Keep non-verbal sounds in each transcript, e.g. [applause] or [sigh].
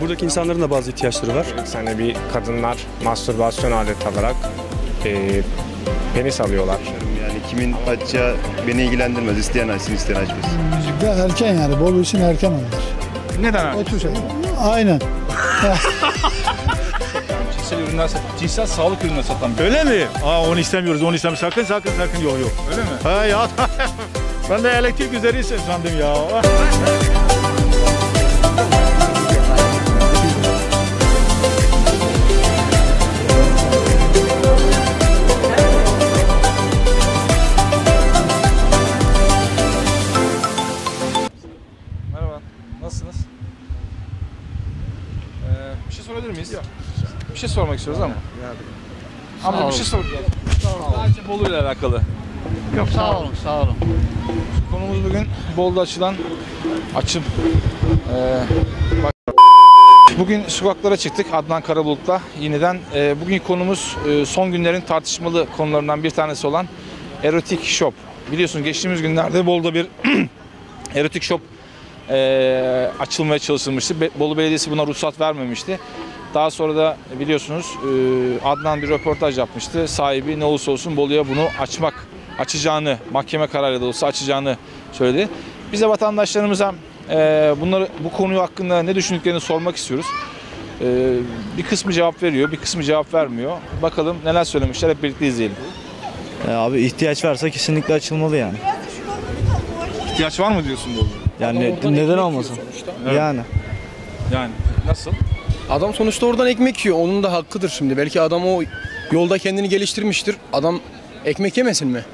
Buradaki insanların da bazı ihtiyaçları var. Hani bir kadınlar mastürbasyon aleti alarak e, penis alıyorlar. Yani kimin açacağı beni ilgilendirmez. İsteyen açsın, isteyen açmasın. Ya erken yani Bolu için erken onlar. Neden abi? O tür şey. Aynen. [laughs] Cinsel ürünler sat, cinsel sağlık ürünleri satan bir. Öyle mi? Aa onu istemiyoruz, onu istemiyoruz. Sakın sakın sakın yok yok. Öyle mi? Ha ya. [laughs] ben de elektrik üzeri sandım ya. [laughs] şey sormak istiyoruz ama. Ama bir şey sor. Sadece Bolu ile alakalı. Yok sağ olun sağ olun. Konumuz bugün Bolu'da açılan açım. Ee, bak- Bugün sokaklara çıktık Adnan Karabulut'la. Yeniden e, bugün konumuz e, son günlerin tartışmalı konularından bir tanesi olan erotik shop. Biliyorsun geçtiğimiz günlerde Bolu'da bir [clears throat] erotik shop e, açılmaya çalışılmıştı. Be- Bolu Belediyesi buna ruhsat vermemişti. Daha sonra da biliyorsunuz e, Adnan bir röportaj yapmıştı. Sahibi ne olursa olsun Bolu'ya bunu açmak, açacağını, mahkeme kararıyla da olsa açacağını söyledi. Biz de vatandaşlarımıza e, bunları bu konu hakkında ne düşündüklerini sormak istiyoruz. E, bir kısmı cevap veriyor, bir kısmı cevap vermiyor. Bakalım neler söylemişler hep birlikte izleyelim. abi ihtiyaç varsa kesinlikle açılmalı yani. İhtiyaç var mı diyorsun Bolu'ya? Yani neden olmasın? Yani. Yani nasıl? Adam sonuçta oradan ekmek yiyor. Onun da hakkıdır şimdi. Belki adam o yolda kendini geliştirmiştir. Adam ekmek yemesin mi?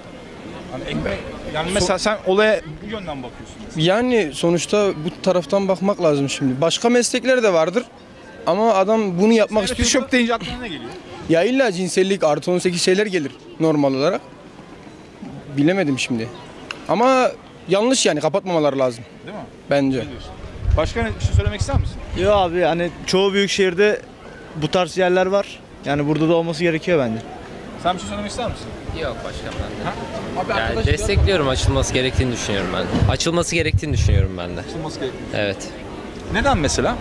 Hani ekmek, yani mesela sen olaya bu yönden bakıyorsun. mesela. Yani sonuçta bu taraftan bakmak lazım şimdi. Başka meslekler de vardır. Ama adam bunu yapmak istiyor. shop deyince aklına ne geliyor? Ya illa cinsellik artı 18 şeyler gelir normal olarak. Bilemedim şimdi. Ama yanlış yani kapatmamalar lazım Değil mi? bence. Başka ne- bir şey söylemek ister misin? Yo abi hani çoğu büyük şehirde bu tarz yerler var. Yani burada da olması gerekiyor bence. Sen bir şey söylemek ister misin? Yok başkan ben de. Abi Yani arkadaş destekliyorum açılması gerektiğini düşünüyorum ben. Açılması gerektiğini düşünüyorum ben de. açılması gerekiyor. Evet. Neden mesela?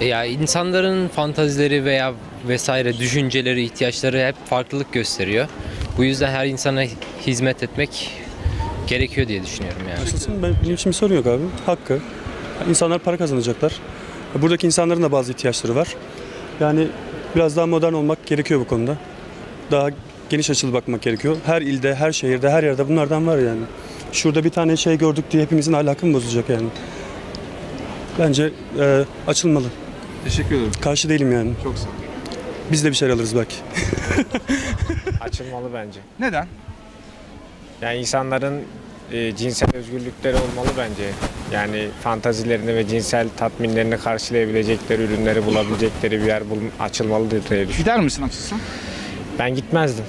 Ya insanların fantazileri veya vesaire düşünceleri, ihtiyaçları hep farklılık gösteriyor. Bu yüzden her insana hizmet etmek gerekiyor diye düşünüyorum yani. Açılsın ben, benim için bir sorun yok abi. Hakkı. İnsanlar para kazanacaklar. Buradaki insanların da bazı ihtiyaçları var. Yani biraz daha modern olmak gerekiyor bu konuda. Daha geniş açılı bakmak gerekiyor. Her ilde, her şehirde, her yerde bunlardan var yani. Şurada bir tane şey gördük diye hepimizin ahlakı mı bozulacak yani? Bence e, açılmalı. Teşekkür ederim. Karşı değilim yani. Çok sağ ol. Biz de bir şeyler alırız belki. [laughs] Açılmalı bence. Neden? Yani insanların e, cinsel özgürlükleri olmalı bence. Yani fantazilerini ve cinsel tatminlerini karşılayabilecekleri ürünleri bulabilecekleri bir yer bul- açılmalıdır diye düşünüyorum. Gider misin açılsa? Ben gitmezdim.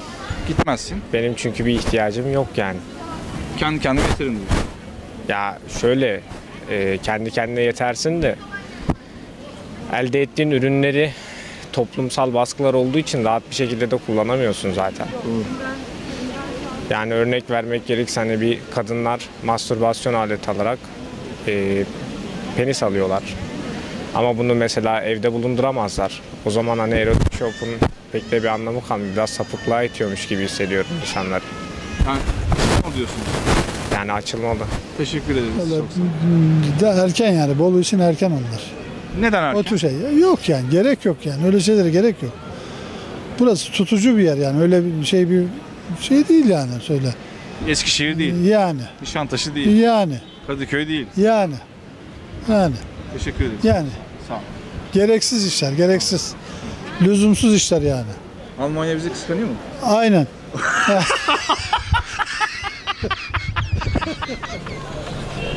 Gitmezsin. Benim çünkü bir ihtiyacım yok yani. Kendi kendime yeterim diyor. Ya şöyle e, kendi kendine yetersin de elde ettiğin ürünleri toplumsal baskılar olduğu için rahat bir şekilde de kullanamıyorsun zaten. Yani örnek vermek gerekirse hani bir kadınlar mastürbasyon aleti alarak e, penis alıyorlar. Ama bunu mesela evde bulunduramazlar. O zaman hani erotik shop'un pek de bir anlamı kalmıyor. Biraz sapıklığa itiyormuş gibi hissediyorum insanlar. Yani ne diyorsun? Yani açılmalı. Teşekkür ederiz. Öyle, Çok sağ erken yani Bolu için erken onlar. Neden O erken? tür şey. Yok yani gerek yok yani. Öyle şeylere gerek yok. Burası tutucu bir yer yani. Öyle bir şey bir şey değil yani söyle. Eskişehir değil. Yani. Nişantaşı değil. Yani. Kadıköy değil. Yani. Yani. Teşekkür ederiz. Yani. Sağ ol. Gereksiz işler, gereksiz. Lüzumsuz işler yani. Almanya bizi kıskanıyor mu? Aynen. [laughs]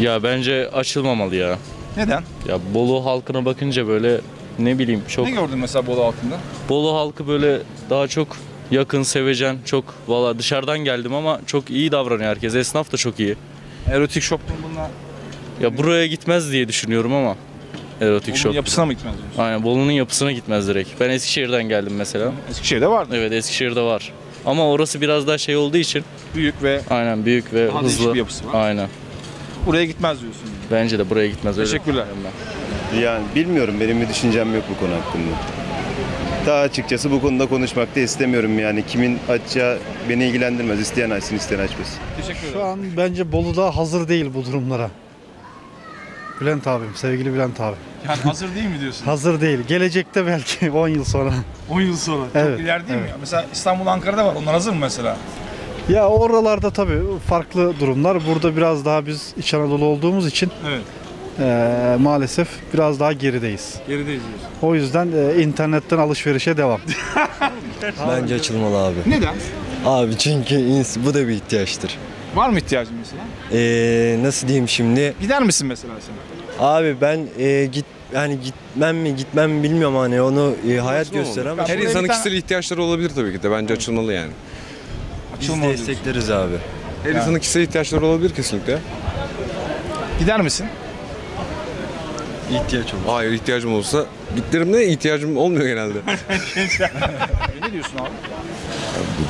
Ya bence açılmamalı ya. Neden? Ya Bolu halkına bakınca böyle ne bileyim çok Ne gördün mesela Bolu altında? Bolu halkı böyle daha çok yakın, sevecen, çok valla dışarıdan geldim ama çok iyi davranıyor herkes. Esnaf da çok iyi. Erotik shop'un bununla Ya buraya gitmez diye düşünüyorum ama erotik Bolu'nun shop. yapısına mı gitmez diyorsun? Aynen Bolu'nun yapısına gitmez direkt. Ben Eskişehir'den geldim mesela. Eskişehir'de vardı. Evet Eskişehir'de var. Ama orası biraz daha şey olduğu için Büyük ve aynen büyük ve Daha değişik hızlı. bir yapısı var. Aynen. buraya gitmez diyorsun. Bence de buraya gitmez öyle. Teşekkürler. Yani bilmiyorum benim bir düşüncem yok bu konu hakkında. Daha açıkçası bu konuda konuşmak da istemiyorum yani. Kimin açacağı beni ilgilendirmez. İsteyen açsın, isteyen açmasın. Teşekkür ederim. Şu an bence Bolu'da hazır değil bu durumlara. Bülent abim, sevgili Bülent abi. Yani hazır değil mi diyorsun? Hazır değil. Gelecekte belki [laughs] 10 yıl sonra. 10 yıl sonra. Evet, Çok ileride değil mi? evet. Mesela İstanbul, Ankara'da var. Onlar hazır mı mesela? Ya oralarda tabii farklı durumlar. Burada biraz daha biz İç Anadolu olduğumuz için Evet. Eee, maalesef biraz daha gerideyiz. Gerideyiz diyorsun. O yüzden eee, internetten alışverişe devam. [laughs] Bence açılmalı abi. Neden? Abi çünkü ins- bu da bir ihtiyaçtır. Var mı ihtiyacın mesela? Ee, nasıl diyeyim şimdi? Gider misin mesela sen? Abi ben e, git yani gitmem mi gitmem mi bilmiyorum hani onu e, hayat gösterir ama Her insanın kişisel ihtiyaçları olabilir tabii ki de. Bence açılmalı yani. biz Açılmalı diyorsun. destekleriz abi. Her insanın kişisel ihtiyaçları olabilir kesinlikle. Gider misin? İhtiyaç olur. Hayır ihtiyacım olsa gitlerim de ihtiyacım olmuyor genelde. [laughs] ne diyorsun abi?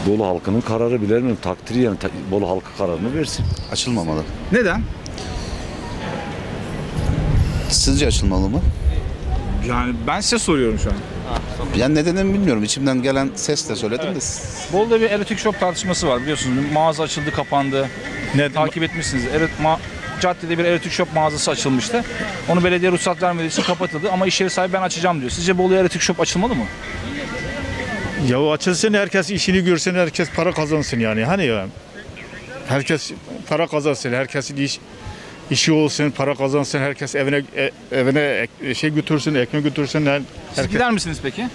Bolu halkının kararı bilir miyim? Takdiri yani Bolu halkı kararını versin. Açılmamalı. Neden? Sizce açılmalı mı? Yani ben size soruyorum şu an. Yani nedenini bilmiyorum. İçimden gelen sesle söyledim de. Bolu'da bir erotik shop tartışması var biliyorsunuz. Mağaza açıldı, kapandı. Ne, Takip etmişsiniz. Erot, ma- caddede bir erotik shop mağazası açılmıştı. Onu belediye ruhsat vermediği için kapatıldı ama iş yeri sahibi ben açacağım diyor. Sizce Bolu'ya erotik shop açılmalı mı? Ya o açılsın herkes işini görsün, herkes para kazansın yani. Hani ya herkes para kazansın, herkesin iş işi olsun, para kazansın, herkes evine e- evine şey götürsün, ekmek götürsün. Yani Siz herkes, gider misiniz peki?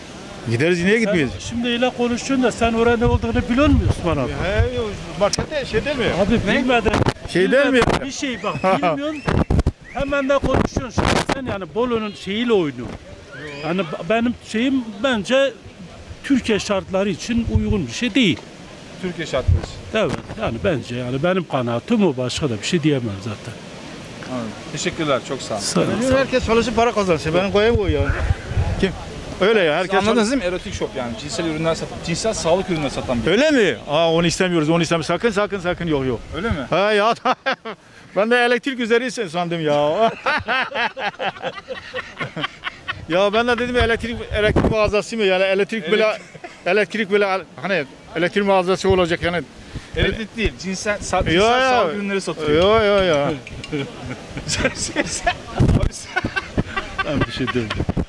gideriz niye gitmeyiz? Şimdi öyle konuşuyorsun da sen oraya ne olduğunu biliyor musun abi? He, markette şey değil mi? Abi bilmeden, Şey değil mi? bir şey bak [laughs] bilmiyorsun hemen de konuşuyorsun şimdi sen yani Bolu'nun şeyiyle oynuyorsun. Yani benim şeyim bence Türkiye şartları için uygun bir şey değil. Türkiye şartları için. Evet yani bence yani benim kanaatim o başka da bir şey diyemem zaten. Anladım. Teşekkürler çok sağ olun. Sağ ol. Herkes çalışıp para kazansın. Ben koyayım ya. Kim? Öyle ya Siz herkes. anladınız değil mi? Erotik shop yani cinsel ürünler satan, cinsel sağlık ürünleri satan bir. Öyle mi? Aa onu istemiyoruz. Onu istemiyoruz. Sakın sakın sakın yok yok. Öyle mi? Ha ya [laughs] ben de elektrik üzerisin sandım ya. [laughs] ya ben de dedim elektrik elektrik mağazası mı yani elektrik böyle elektrik böyle hani elektrik mağazası olacak yani. Erotik değil. Cinsel, sa- cinsel Yo, yo. sağlık ürünleri satıyor. Yo yo yo. [laughs] Ben bir şey demiyorum.